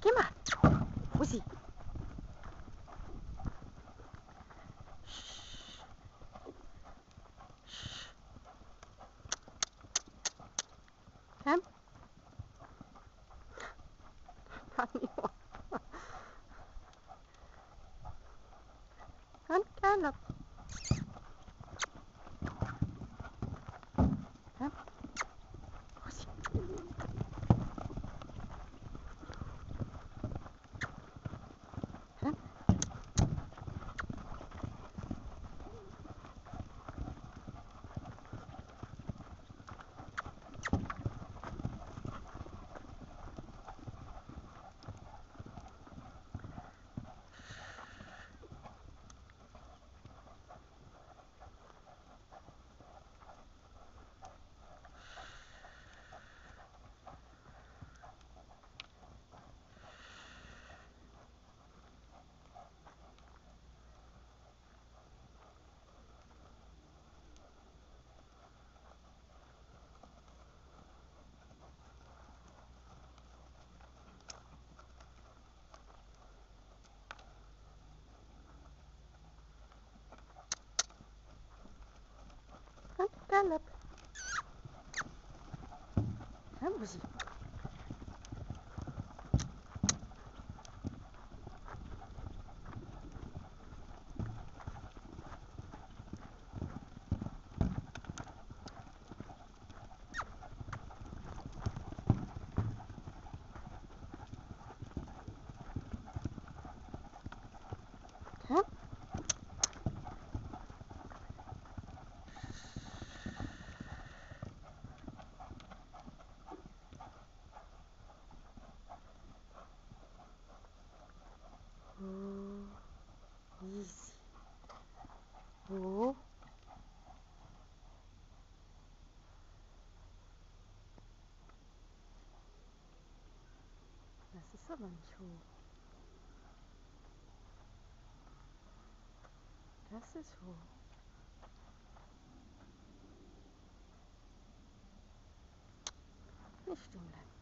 che mazzo così eh? Andiamo. Andiamo. gallop. Hein, Bougie Oh. Das ist aber nicht hoch. Das ist hoch. Nicht stehen bleiben.